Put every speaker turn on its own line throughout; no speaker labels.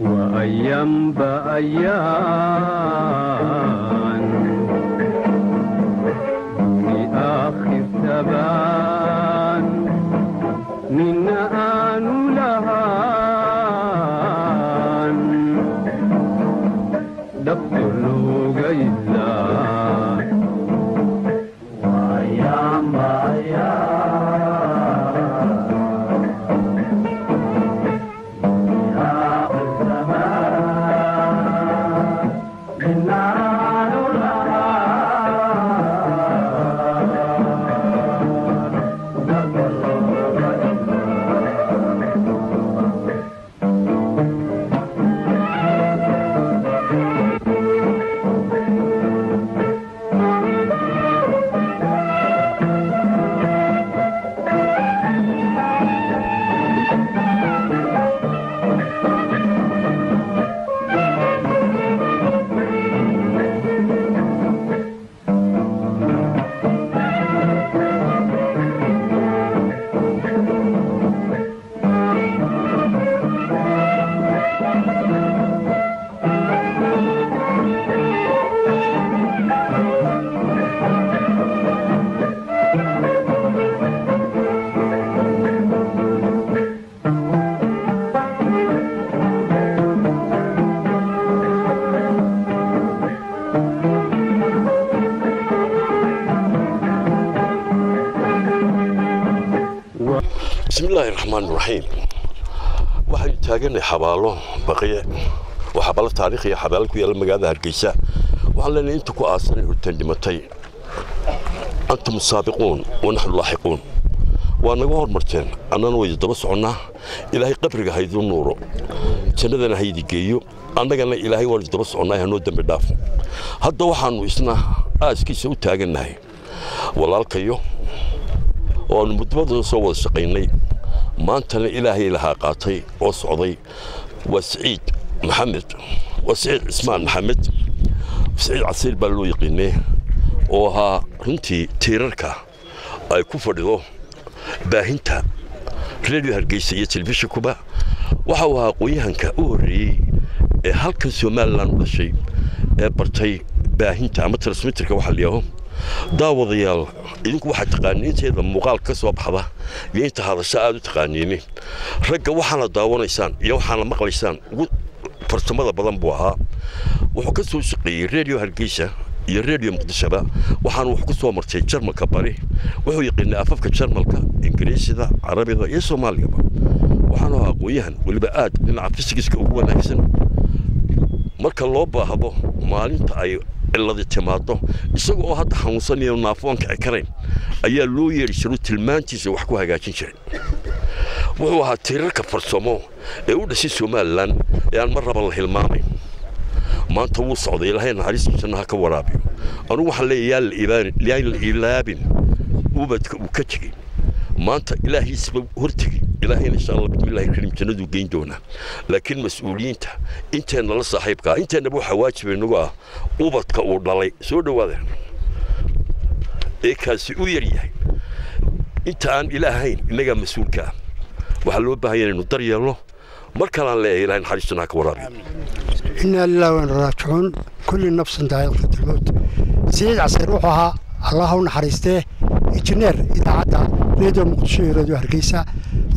وأيام بأيام دوني آخر ثبان من
bismi illaahi raxmaan raxiim waxaynu taaganay xabaalo baqiye oo xabaalo taariikhi iyo xabaalo ku yaalla magaalada hargeysa. Waxaan leenahay inta ku aasanay hortaan dhimatay. Antum saabiquun wa naxnu laaxiquun. Waa naga hormarteen annana waydi daba soconnaa. Ilaahay qabriga haydu nuuro. Jannadana haydi geeyo. Annagana ilaahay waanu daba soconnaa hanoo dembi dhaafo. Hadda waxaannu isna aaskiisa u taagannahay walaalkayo oo aanu muddabadan soo wada shaqaynay maantana ilaahay lahaa qaatay oo socday waa siciid maxamed waa siciid cismaan maxamed. Siciid casiir baa loo yaqiinay oo ahaa runtii tiirarka ay ku fadhido baahinta redio hargeysa iyo telefishinkuba waxa uu ahaa aqoon-yahanka u horreeyey ee halkan somalilan u dhashay ee bartay baahinta ama transmitterka waxa layaho daawadayaal idinku waxaad taqaaniin inteeda muuqaal ka soo baxda iyo inta hadasho aad u taqaaniini. Ragga waxaana daawanaysaan iyo waxaana maqlaysaan ugu farsamada badan buu ahaa. Wuxuu ka soo shaqeeyey redio hargeysa iyo redio muqdishoba waxaana wax ku soo martay jarmalka bari. Wuxuu yaqiinay afafka jarmalka ingiriisida carabida iyo soomaaligaba waxaanu ahaa aqoon-yahan weliba aad dhinaca fisigiska ugu wanaagsan. Marka loo baahdo maalinta ay ciladi timaado isaga oo hadda xanuunsanayo naafoon kici karayn ayaa loo yeedhi jiro tilmaantiisa wax ku hagaajin jiray. Wuxuu ahaa tiirarka farsamo ee u dhashay somalilan ee aan mar raba la hilmaamay. Maanta wuu socday ilaahay naxariista jannaha ka waraabiyo. Anugu waxaan leeyahay yaan la ilaabin ubadka uu ka tegey maanta ilaahiisba hortegey ilaahayna insha allah bismillahi kariim jannaduu geyn doonaa. Laakiin mas'uuliyiinta inteenna la saaxiibkaa? Inteennaba waxaa waajiba inagu ah ubadka uu dhalay? Soo dhowaada ee kaasi u yar yahay. Inta aan ilaahayn innagaa mas'uulka ah. Waxaa loo baahanya inaynu dar yeelno mar kalaan leeyahay ilahay naxariis jannaha ka waraabiyo.
Inaa lilah waynu raajicuun. Kulli nafsin daa'iqatilmowt siciid caseer wuxuu ahaa allah u naxariistee injineer idaacadda redio muqdisho iyo redio hargeysa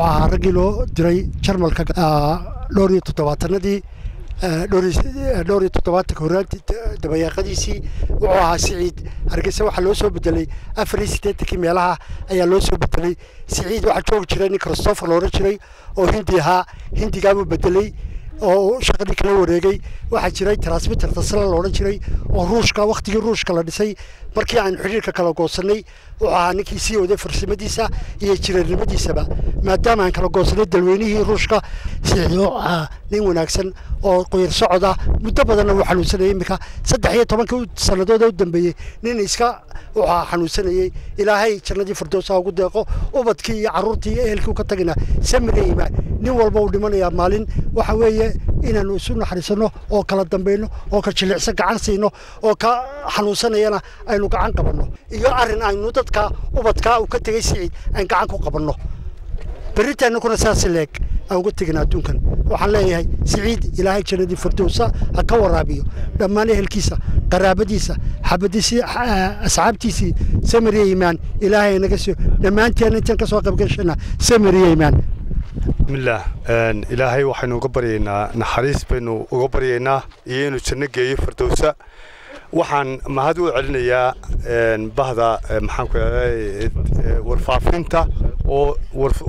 ahaa raggii loo diray jarmalka dhowr iyo toddobaatanadii dhowr iyo toddobaatanka horaanti dabayaaqadiisii wuxuu ahaa siciid. Hargeysa waxaa loo soo bedelay afar iyo siddeetankii meelaha ayaa loo soo bedelay siciid waxaa joogi jiray nin christopher la jiray oo hindi ahaa hindigaabuu bedelay oo shaqadii kala wareegay. Waxaa jiray transmitter tasla la odhan jiray oo ruushka wakhtigii ruushka la dhisay. Markii aan xidhiirka kala goosanay wuxuu ahaa ninkii sii waday farsamadiisa iyo jireernimadiisaba maadaama aan kala goosanay dalweynihii ruushka siciid oo ahaa? Nin wanaagsan oo qoyar socoda muddo badanna wuu xanuunsanayay. Iminka saddex iyo tobankii sannadood u dambeeyey nin iska ahaa xanuunsanayey ilaahay jannadii firdowsa ugu deeqo ubadkii iyo carruurtii iyo ehelkii ka tagina samina imaan. Nin walba uu dhimanayaa maalin. Waxa weeye inaanu isu naxariisanno oo kala dambayno oo ka jilicsan gacan siino oo ka xanuunsanayana aynu gacan qabanno. Iyo arrin aynu dadka ubadkaa uu ka tegey siciid aan gacan ku qabanno. Berritaannakuna saas leeg aan uga tegin adduunkan. Waxaan leeyahay siciid ilaahay jannadii firdowsa ha ka waraabiyo. Dhammaan ehelkiisa qaraabadiisa asxaabtiisii samiriya imaan ilaahay naga siiyo dhammaanteen intaan ka soo qaybgashana samiriya imaan
bismillaah ilaahay waxaynu uga baryaynaa naxariis baynu uga baryaynaa iyo inuu janno geeyo firdowsa waxaan mahad u celinayaa bahda maxaanku warfaafinta oo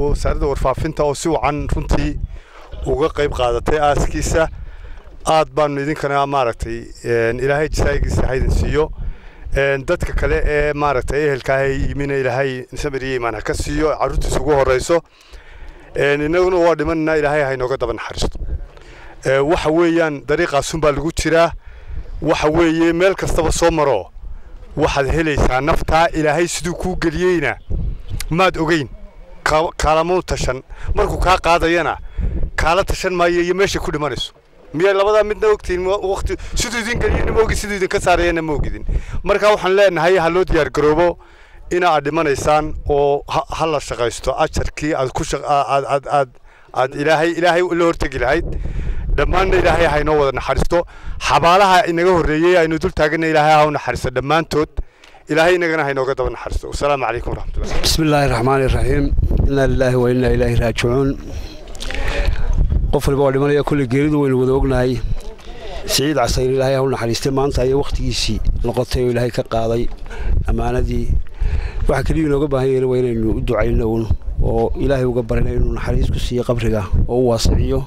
wasaaradda warfaafinta oo si wacan runtii uga qayb qaadatay aaskiisa. Aad baanu idinkana maaragtay ilaahay jasaayigiisa haydin siiyo. Dadka kale ee maaragtay ehelkaaha yimina ilaahay samiriya imaan ha siiyo carruurtiisa ugu horrayso innaguna waa dhimanna ilaahay haynooga daba naxariisto. Waxa weeyaan dariiqaasunbaa lagu jiraa waxa weeye meel kastaba soo maro. Waxaad helaysaa naftaa ilaahay siduu kuu geliyeyna. Maad ogeyn kaalamau tashan. Markuu kaa qaadayana kaala tashan maayo iyo meeshay ku dhimanayso. Miyaa labadaa midna ogtiin waqti siduu idin geliyeyna ma ogi siduu idinka saarayana ma ogidin. Marka waxaan leenahay ha loo diyaar garoobo ina aad dhimanaysaan oo ha la shaqaysto. Ajarkii aad ku aad aad aad ilaahay ilaahay la hortegi lahayd dhammaanna ilaahay ha inoo wada naxariisto. Xabaalaha inaga horreeyey aynu dul taaganna ilaahay ha u naxariisto. Dhammaantood ilaahay inagana ha inooga daba naxariisto. Wasalaamu calaykum waraxmatullah
bismi illaahi raxmaani raxiim inaa lilaahi wa innaa ilaahi raajicuun. Qof walba waa dhimanaya kulley geeridu waynu wada ognahay. Siciid casayr ilaahay ha u naxariistay. Maanta ayay wakhtigiisii noqotay oo ilaahay ka qaaday ammaanadii. Waxa keliya inooga baahan yahin waa inaynu u ducayno uun oo ilaahay uga barina inuu naxariis ku siiyo qabriga oo u waasiciyo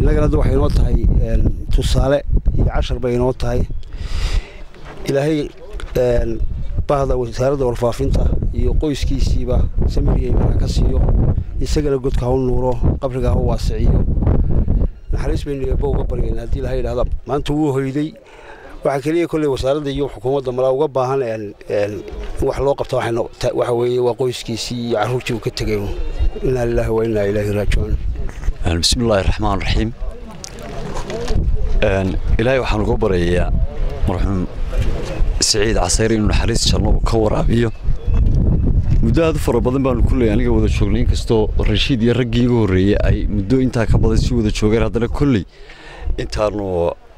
innagana hadda waxay inoo tahay tusaale iyo cashar bay inoo tahay. Ilaahay bahda wasaaradda warfaafinta iyo qoyskiisiiba samiriya imana ka siiyo isagana godka ha u nuuro qabriga ha u waasiciyo. Naxariis baynu eebba uga baryayna haddii ilahay idhahda maanta wuu hoyday. Waxaa keliya kolley wasaaradda iyo xukuumadda malaa uga baahan wax loo qabta waxa weeye waa qoyskiisii iyo carruurtii uu ka tegay. Inaa lilaahi wa innaa ilaahi raajicuun
bismi illaahi raxmaan raxiim ilaahay waxaan uga baryayaa marxuum siciid casayr inuu naxariis janno ka waraabiyo. Muddo aad u fara badan baanu kulley aniga wada joognay inkastoo rashiid iyo raggii iga horreeyey ay muddo intaa ka badan si wada joogeen haddana kolley. Intaanu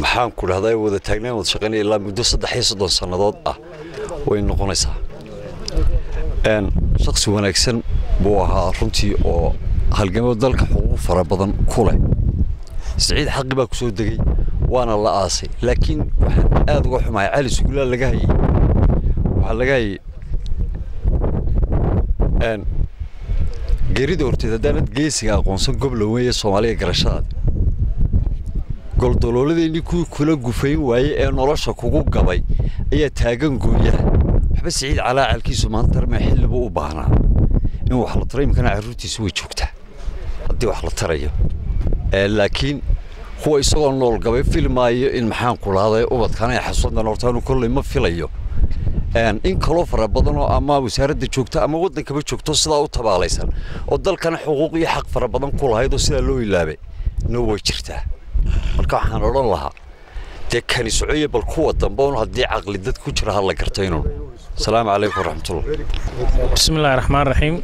maxaan ku dhahdaa wada taagnaan wada shaqaynaya ilaa muddo saddex iyo soddon sannadood ah way noqonaysaa. Shaksi wanaagsan halgamo dalka xuquuq fara badan ku leh. Siciid xaqi baa ku soo degey waana la aasay. Laakiin waxaan aad uga xumahay cali suguulaa laga hayey waxaa laga hayey geerida horteed haddaanad geesiga aqoonsan gobla weeye soomaaliya garashadaad goldolooladeenii kuwii kula gufayn waayey ee nolosha kugu gabay ayaa taagan gooyaha waxba siciid calaacalkiisu maanta tarmee xillibu u baahnaa in wax la taro imkana carruurtiisu way joogtaa. Haddii wax la tarayo. Laakiin kuwa isagoo nool filmaayo in maxaan ku lahday ubadkana ay xasuudan hortaanu kolley ma filayo. In kaloo fara badanoo ama wasaaradda joogta ama waddankaba joogto sidaa u tabaalaysan. Oo dalkana xuquuq iyo xaq fara badan ku lahayd oo sidaa loo ilaabay. No way jirtaa. Marka waxaan odhan lahaa dee kani socoye bal kuwa dambe un haddii caqli dad ku jira ha la garto inuun asalaamu calaykum waraxmatullah
bismillahi raxmaan raxiim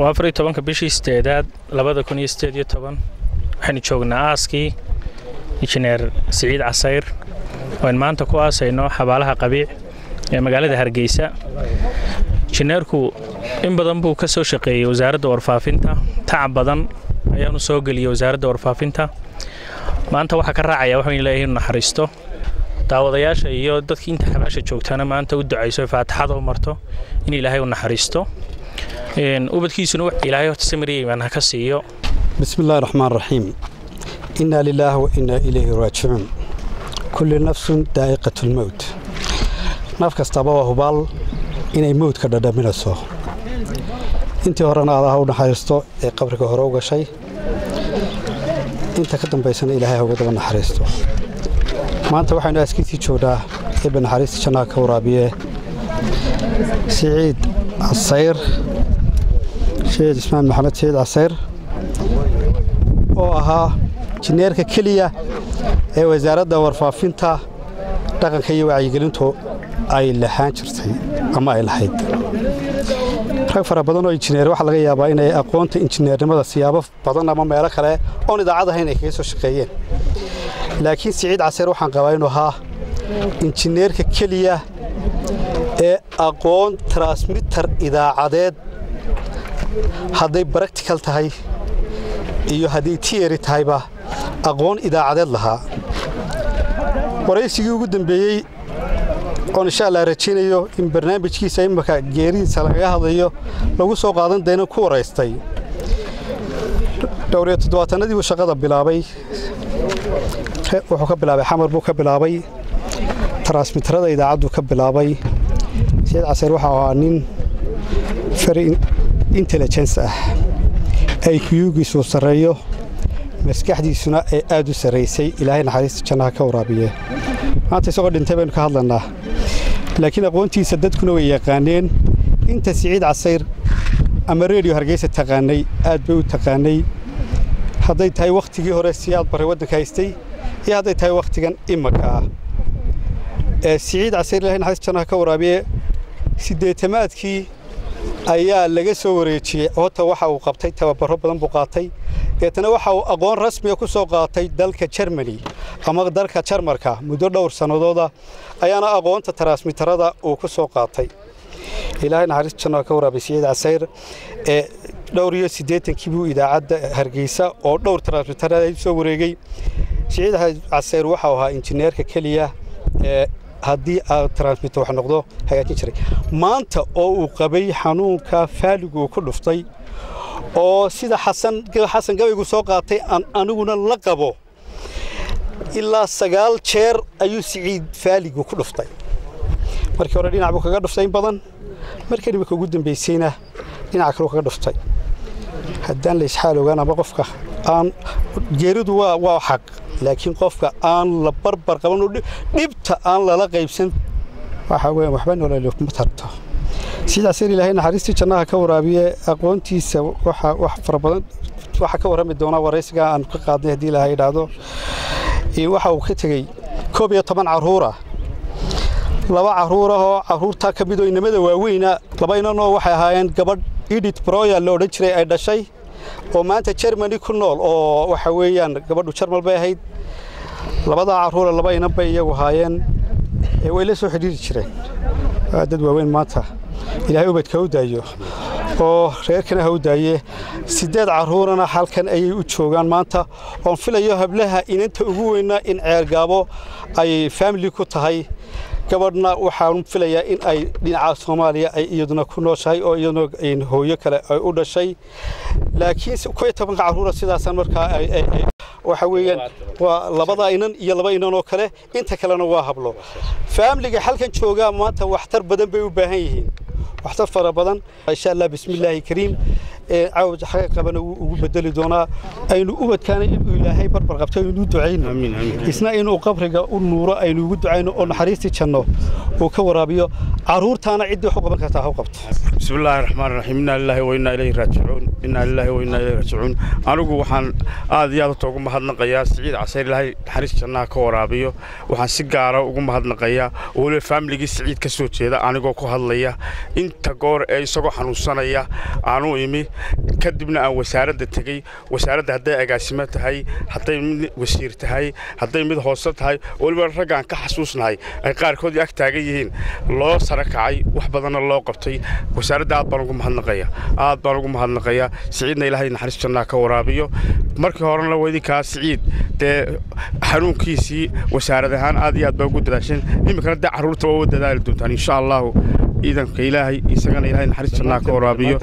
waa afar iyo tobanka bishii sideedaad labada kun iyo sideed iyo toban waxaynu joognaa aaskii injineer siciid casayr. Oo maanta ku aasayno xabaalaha qabiic ee magaalada hargeysa. Injineerku in badan buu ka soo shaqeeyey wasaaradda warfaafinta. Tacab badan ayaanu soo geliyey wasaaradda warfaafinta. Maanta waxaa ka raacaya waxaynu leeyahay inu naxariisto daawadayaasha iyo dadkii inta xabaasha joogtaana maanta u ducayso faataxada u marto in ilaahay u naxariisto. Ubadkiisuna ilaahay horta samiriyiman ha ka siiyo.
Bismi illahi raxmaan raxiim innaa lilaahi wa innaa ilayhi raajicuun. Kulli nafsun daa'iqat lmowt naf kastaba waa hubaal inay mowdka dhadhaminayso intii horena allaha u naxariisto ee qabriga hore u gashay inta ka dambaysana ilaahay ha uga daba naxariisto maanta waxaynu aaskiisii joognaa eebbe naxariista jannaha ka waraabiye siciid casayr sheed ismaan maxamed siciid casayr oo ahaa jineerka keliya ee wasaaradda warfaafinta dhaqanka iyo wacyigelintu ay lahaan jirtay ama ay lahayd.
Rag fara badan oo injineer waxaa laga yaabaa inay aqoonta injineernimada siyaabo badan ama meelo kale oon idaacad ahayn ay kaga soo shaqeeyeen laakiin siciid caseer waxaan qabaa inuu ahaa injineerka keliya ee aqoon transmitter idaacadeed. Hadday baractical tahay iyo hadday tiyeri tahayba aqoon idaacadeed lahaa. Waraysigii ugu dambeeyey oon insha allah rajaynayo in barnaamijkiisa imaka geeridiisa lagaga hadlayo lagu soo qaadan dayna ku waraystay. Dhowr iyo toddobaatanadii buu shaqada bilaabay wuxuu ka bilaabay xamar buu ka bilaabay transmitterada idaacaddu ka bilaabay. Sayid caseer waxau ahaa nin very intelligence ah ay kuyuugiisuu sarreeyo maskaxdiisuna ay aad u sarraysay ilaahay naxariista jannaha ka waraabiye. Maanta isagoo dhintay baynu ka hadlanaa laakiin aqoontiisa dadkuna way yaqaaneen inta siciid casayr ama reediyo hargeysa taqaanay aad bay u taqaanay. Hadday tahay wakhtigii hore si aad barray waddanka haystay iyo hadday tahay wakhtigan imaka ah siciid casayr ilahay naxariista jannaha ka waraabiye siddeetamaadkii ayaa laga soo wareejiyey hota waxa uu qabtay tababaro badan buu qaatay deetana waxa uu aqoon rasmiga ku soo qaatay dalka jermani ama dalka jarmarka muddo dhowr sannadooda ayaana aqoonta transmitterada uu ku soo qaatay ilaahay naxariista jannaha ka waraabay siciid casayr ee dhowr iyo siddeetankii buu idaacadda hargeysa oo dhowr transmitterada soo wareegay siciid casayr waxau ahaa injineerka keliya haddii aad transmitter wax noqdo hagaajin jiray. Maanta oo uu qabay xanuunka faaliguu ku dhuftay oo sida xasan gabaygu soo qaatay aan aniguna la qabo ilaa sagaal jeer ayuu siciid faaligu ku dhuftay. Markii hore dhinac buu kaga dhuftay in badan markii imika ugu dambaysayna dhinaca kaleu kaga dhuftay. Haddaan la isxaal ogaan ama qofka aan geeridu waa xaq laakiin qofka aan la barbar qaban dhibta aan lala qaybsan waxa weeyaan waxba nolol kuma tarto. Sidaas in ilaahay naxariistii jannaha ka waraabiye aqoontiisa waxa wax fara badan waxa ka warrami doonaa waraysiga aan ka qaadnay haddii ilaahay idhaahdo. Waxa uu ka tegey koob iyo toban carruura laba carruur ah oo carruurtaa ka mid oo inamada waaweyna laba inanoo waxay ahaayeen gabadh edith broyal la odhan jiray ay dhashay oo maanta jermani ku nool oo waxa weeyaan gabadhu jarmal bay ahayd. Labadaa carruura laba inan bay iyagu ahaayeen way la soo xidhiiri jireen. Dad waaweyn maanta. Ilaahay ubadka u daayo. Oo reerkana ha u daaye. Siddeed carruurana halkan ayay u joogaan maanta. Oon filayo hablaha inanta ugu weynna in ceergaabo ay faamili ku tahay gabadhna waxaan filayaa in ay dhinaca soomaaliya ay iyaduna ku nooshahay oo iyaduna hooyo kale ay u dhashay. Laakiin koy tobanka carruura sidaasaan markaa waxa weeyaan waa labada inan iyo laba inan oo kale inta kalena waa hablo. Faamiliga halkan joogaa maanta waxtar badan bay u baahan yihiin. Waxtar fara badan. Insha allah bismillaahi kariim caawaja xaga wuu ugu bedeli doonaa aynu ubadkaana inuu ilaahay barbar qabto aynuu ducayno. Isna inuu qabriga u nuuro aynu ugu ducayno oo naxariistii janno uu ka waraabiyo. Carruurtaana ciddii wax u qaban kartaa ha u qabto.
Bismillaahi raxmaan raxiim innaa lilaahi wa ilayhi raajicuun. Innaa lilaahi wa ilayhi raajicuun. Anigu waxaan aad iyo aad horta ugu mahadnaqayaa. Siciid casayr ilaahay naxariis jannaha ka waraabiyo. Waxaan si gaara ugu mahadnaqayaa. Weliba faamiligii siciid ka soo jeeda anigoo ku hadlaya. Inta goor ee isagoo xanuunsanaya aanuu imi kadibna aan wasaaradda tegey wasaaradda hadday agaasimo tahay hadday mid wasiir tahay hadday mid hoose tahay waliba raggaan ka xasuusnahay. Ay qaarkood ag taagan yihiin. Loo sara kacay wax badanna loo qabtay. Wasaaradda aad baan ugu mahadnaqayaa aad baan ugu mahadnaqayaa siciidna ilaahay naxariis jannaha ka waraabiyo. Markii horena weydinkaa siciid. Dee xanuunkiisii wasaarad ahaan aad iyo aad baa ugu dadaasheen iminkana dee carruurta waa u dadaali doontaan insha allahu. Ciidanka ilaahay isagana ilaahay naxariis jannaha ka waraabiyo